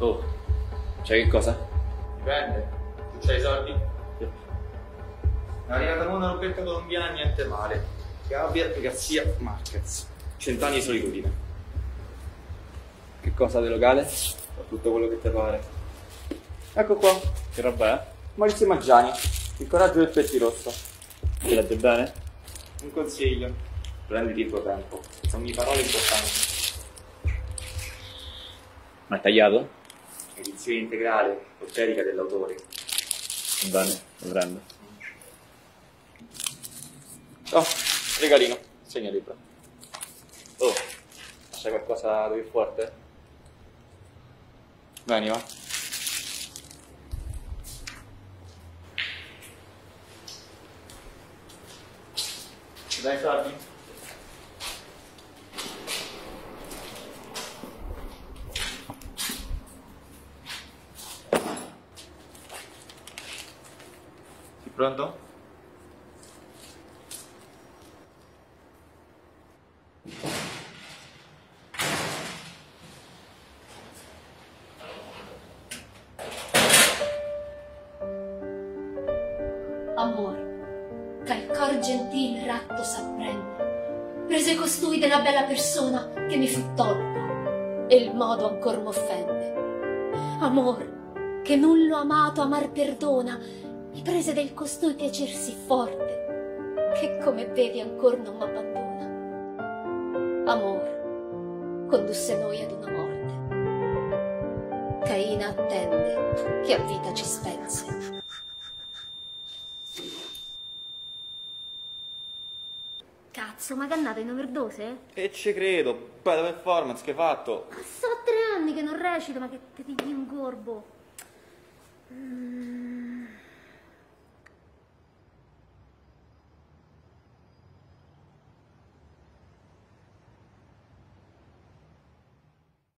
Oh, sai che cosa? Dipende. Tu c'hai i soldi? È arrivata una robetta colombiana, niente male. Javier Garcia Marquez. Cent'anni di solitudine. Che cosa del locale? Fa tutto quello che ti pare. Ecco qua. Che roba è? Maurizio Maggiani, il coraggio del pettirosso. Ti legge bene? Un consiglio. Prenditi il tuo tempo. Ogni parola è importante. Ma è tagliato? Edizione integrale, otterica dell'autore. Bene, lo prendo. Oh, regalino. Segna libro. Oh, c'è qualcosa di più forte? Vieni, va. Dai i pronto? Amor, il cor gentil ratto s'apprende, prese costui della bella persona che mi fu tolta, e il modo ancor m'offende. Amor, che nullo amato amar perdona, mi prese del costui piacer sì forte, che come vedi ancor non m'abbandona. Amor, condusse noi ad una morte. Caina attende che a vita ci spense. Cazzo, ma che è andato in overdose? E ci credo, bella performance che hai fatto. Ma so tre anni che non recito, ma che ti pigli un gorbo. Mm.